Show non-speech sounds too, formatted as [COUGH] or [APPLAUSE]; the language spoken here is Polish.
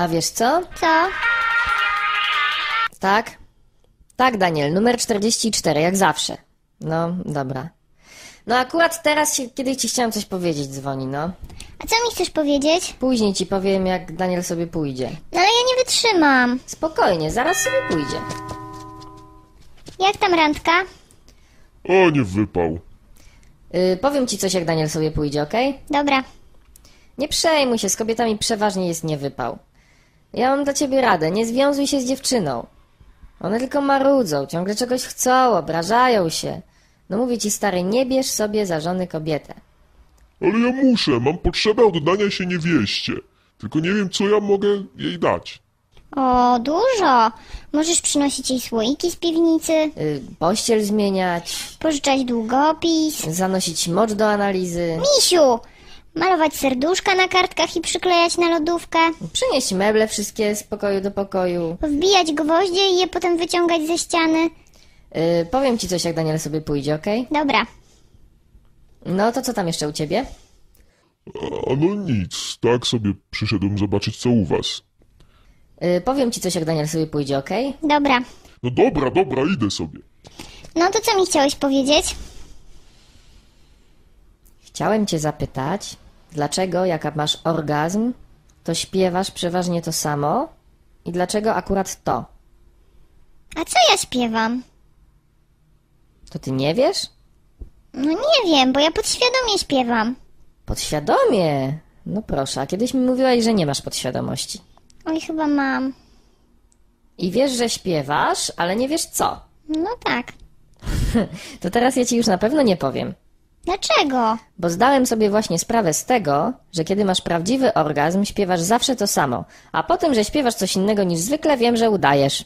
A wiesz co? Co? Tak? Tak, Daniel, numer 44, jak zawsze. No, dobra. No akurat teraz się, kiedyś ci chciałam coś powiedzieć, dzwoni, no. A co mi chcesz powiedzieć? Później ci powiem, jak Daniel sobie pójdzie. No ale ja nie wytrzymam. Spokojnie, zaraz sobie pójdzie. Jak tam randka? O, nie wypał. Yy, powiem ci coś, jak Daniel sobie pójdzie, okej? Dobra. Nie przejmuj się, z kobietami przeważnie jest niewypał. Ja mam dla ciebie radę, nie związuj się z dziewczyną. One tylko marudzą, ciągle czegoś chcą, obrażają się. No mówię ci, stary, nie bierz sobie za żony kobietę. Ale ja muszę, mam potrzebę oddania się niewieście. Tylko nie wiem, co ja mogę jej dać. O, dużo. Możesz przynosić jej słoiki z piwnicy, Yy, pościel zmieniać, pożyczać długopis. zanosić mocz do analizy, Misiu! Malować serduszka na kartkach i przyklejać na lodówkę. przynieść meble wszystkie z pokoju do pokoju. Wbijać gwoździe i je potem wyciągać ze ściany. Yy, powiem ci coś, jak Daniel sobie pójdzie, okej? Dobra. No to co tam jeszcze u ciebie? A no nic, tak sobie przyszedłem zobaczyć, co u was. Yy, powiem ci coś, jak Daniel sobie pójdzie, okej? Dobra. No dobra, dobra, idę sobie. No to co mi chciałeś powiedzieć? Chciałem cię zapytać, dlaczego jak masz orgazm, to śpiewasz przeważnie to samo i dlaczego akurat to? A co ja śpiewam? To ty nie wiesz? No nie wiem, bo ja podświadomie śpiewam. Podświadomie. No proszę, a kiedyś mi mówiłaś, że nie masz podświadomości. Oj, chyba mam. I wiesz, że śpiewasz, ale nie wiesz co. No tak. [LAUGHS] To teraz ja ci już na pewno nie powiem. Dlaczego? Bo zdałem sobie właśnie sprawę z tego, że kiedy masz prawdziwy orgazm, śpiewasz zawsze to samo, a potem, że śpiewasz coś innego niż zwykle, wiem, że udajesz.